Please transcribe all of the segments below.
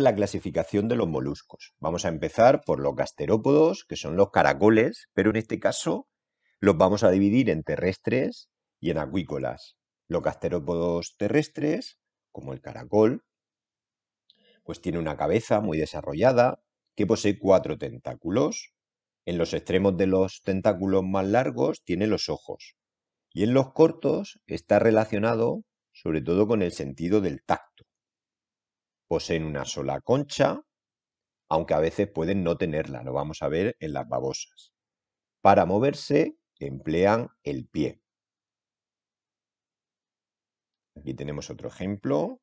la clasificación de los moluscos. Vamos a empezar por los gasterópodos, que son los caracoles, pero en este caso los vamos a dividir en terrestres y en acuícolas. Los gasterópodos terrestres, como el caracol, pues tiene una cabeza muy desarrollada que posee cuatro tentáculos. En los extremos de los tentáculos más largos tiene los ojos y en los cortos está relacionado sobre todo con el sentido del tacto. Poseen una sola concha, aunque a veces pueden no tenerla, lo vamos a ver en las babosas. Para moverse emplean el pie. Aquí tenemos otro ejemplo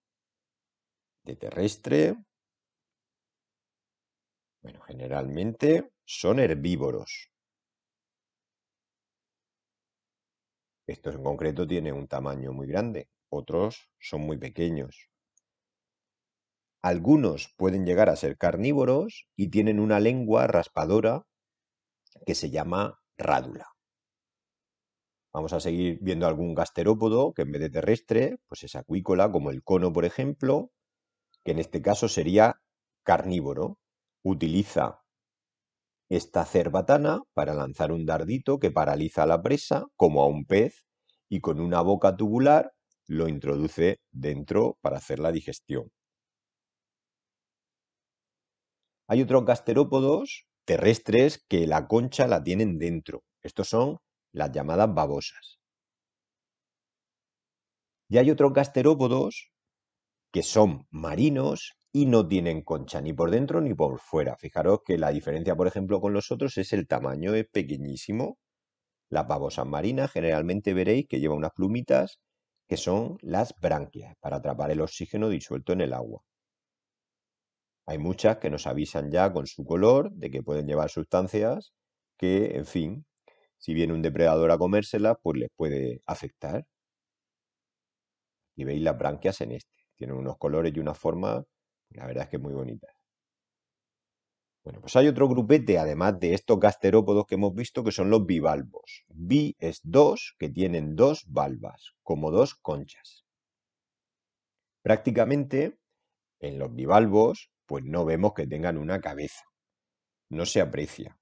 de terrestre. Bueno, generalmente son herbívoros. Estos en concreto tienen un tamaño muy grande, otros son muy pequeños. Algunos pueden llegar a ser carnívoros y tienen una lengua raspadora que se llama rádula. Vamos a seguir viendo algún gasterópodo que en vez de terrestre, pues es acuícola, como el cono, por ejemplo, que en este caso sería carnívoro. Utiliza esta cerbatana para lanzar un dardito que paraliza a la presa, como a un pez, y con una boca tubular lo introduce dentro para hacer la digestión. Hay otros gasterópodos terrestres que la concha la tienen dentro. Estos son las llamadas babosas. Y hay otros gasterópodos que son marinos y no tienen concha ni por dentro ni por fuera. Fijaros que la diferencia, por ejemplo, con los otros es el tamaño, es pequeñísimo. Las babosas marinas generalmente veréis que llevan unas plumitas que son las branquias para atrapar el oxígeno disuelto en el agua. Hay muchas que nos avisan ya con su color de que pueden llevar sustancias que, en fin, si viene un depredador a comérselas, pues les puede afectar. Y veis las branquias en este. Tienen unos colores y una forma la verdad es que muy bonita. Bueno, pues hay otro grupete, además de estos gasterópodos que hemos visto, que son los bivalvos. Bi es dos, que tienen dos valvas, como dos conchas. Prácticamente, en los bivalvos, pues no vemos que tengan una cabeza. No se aprecia.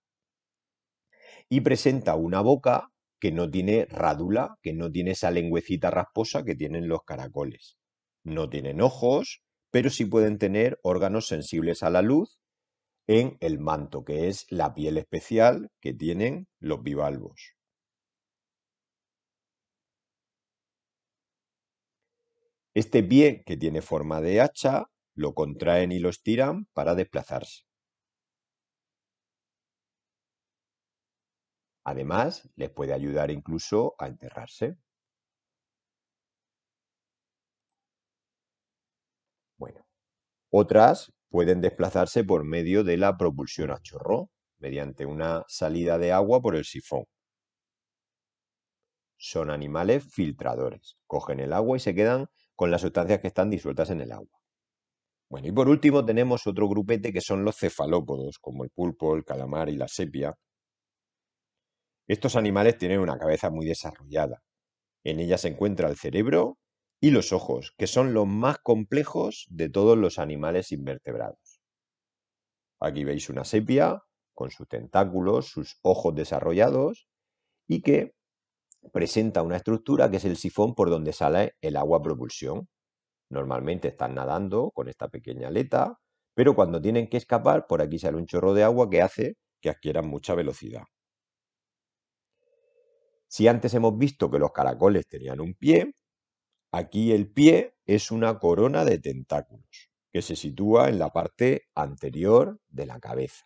Y presenta una boca que no tiene rádula, que no tiene esa lengüecita rasposa que tienen los caracoles. No tienen ojos, pero sí pueden tener órganos sensibles a la luz en el manto, que es la piel especial que tienen los bivalvos. Este pie, que tiene forma de hacha, lo contraen y lo estiran para desplazarse. Además, les puede ayudar incluso a enterrarse. Bueno, otras pueden desplazarse por medio de la propulsión a chorro, mediante una salida de agua por el sifón. Son animales filtradores. Cogen el agua y se quedan con las sustancias que están disueltas en el agua. Bueno, y por último tenemos otro grupete que son los cefalópodos, como el pulpo, el calamar y la sepia. Estos animales tienen una cabeza muy desarrollada. En ella se encuentra el cerebro y los ojos, que son los más complejos de todos los animales invertebrados. Aquí veis una sepia con sus tentáculos, sus ojos desarrollados y que presenta una estructura que es el sifón por donde sale el agua propulsión. Normalmente están nadando con esta pequeña aleta, pero cuando tienen que escapar, por aquí sale un chorro de agua que hace que adquieran mucha velocidad. Si antes hemos visto que los caracoles tenían un pie, Aquí el pie es una corona de tentáculos que se sitúa en la parte anterior de la cabeza.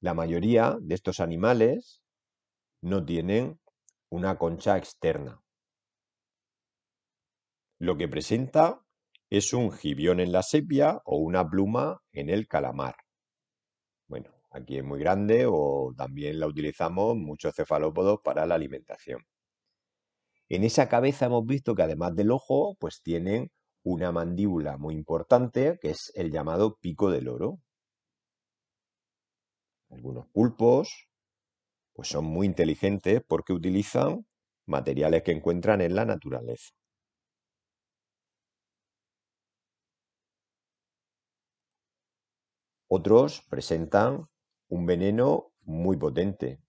La mayoría de estos animales no tienen una concha externa. Lo que presenta es un gibión en la sepia o una pluma en el calamar. Bueno, Aquí es muy grande o también la utilizamos muchos cefalópodos para la alimentación. En esa cabeza hemos visto que además del ojo, pues tienen una mandíbula muy importante, que es el llamado pico del oro. Algunos pulpos, pues son muy inteligentes porque utilizan materiales que encuentran en la naturaleza. Otros presentan un veneno muy potente.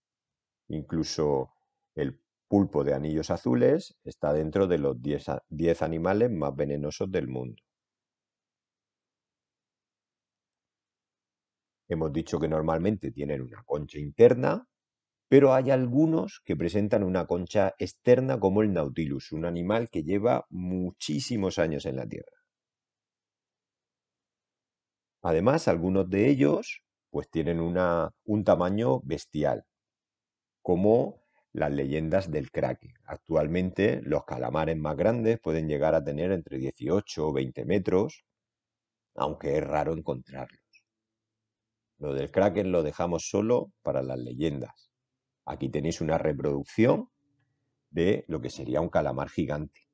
Incluso el pulpo de anillos azules está dentro de los 10 animales más venenosos del mundo. Hemos dicho que normalmente tienen una concha interna, pero hay algunos que presentan una concha externa como el Nautilus, un animal que lleva muchísimos años en la Tierra. Además, algunos de ellos pues tienen un tamaño bestial, como las leyendas del kraken. Actualmente los calamares más grandes pueden llegar a tener entre 18 o 20 metros, aunque es raro encontrarlos. Lo del kraken lo dejamos solo para las leyendas. Aquí tenéis una reproducción de lo que sería un calamar gigante.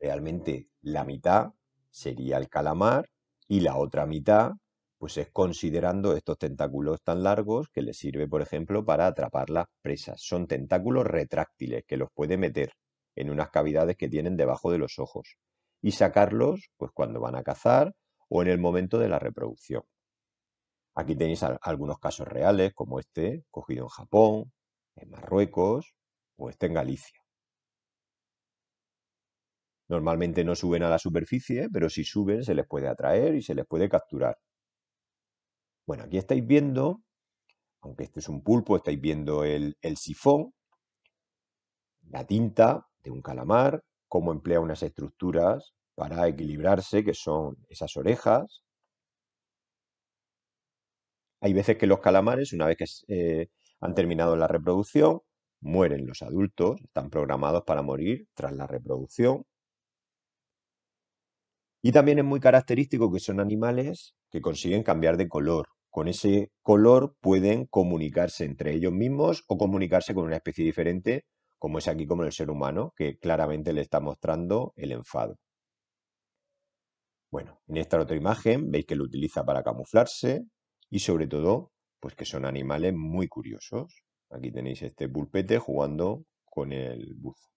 Realmente la mitad sería el calamar y la otra mitad pues es considerando estos tentáculos tan largos que les sirve, por ejemplo, para atrapar las presas. Son tentáculos retráctiles que los puede meter en unas cavidades que tienen debajo de los ojos y sacarlos pues cuando van a cazar o en el momento de la reproducción. Aquí tenéis algunos casos reales, como este, cogido en Japón, en Marruecos o este en Galicia. Normalmente no suben a la superficie, pero si suben se les puede atraer y se les puede capturar. Bueno, aquí estáis viendo, aunque este es un pulpo, estáis viendo el, el sifón, la tinta de un calamar, cómo emplea unas estructuras para equilibrarse, que son esas orejas. Hay veces que los calamares, una vez que eh, han terminado la reproducción, mueren los adultos, están programados para morir tras la reproducción. Y también es muy característico que son animales que consiguen cambiar de color. Con ese color pueden comunicarse entre ellos mismos o comunicarse con una especie diferente, como es aquí como el ser humano, que claramente le está mostrando el enfado. Bueno, en esta otra imagen veis que lo utiliza para camuflarse y sobre todo, pues que son animales muy curiosos. Aquí tenéis este pulpete jugando con el buzo.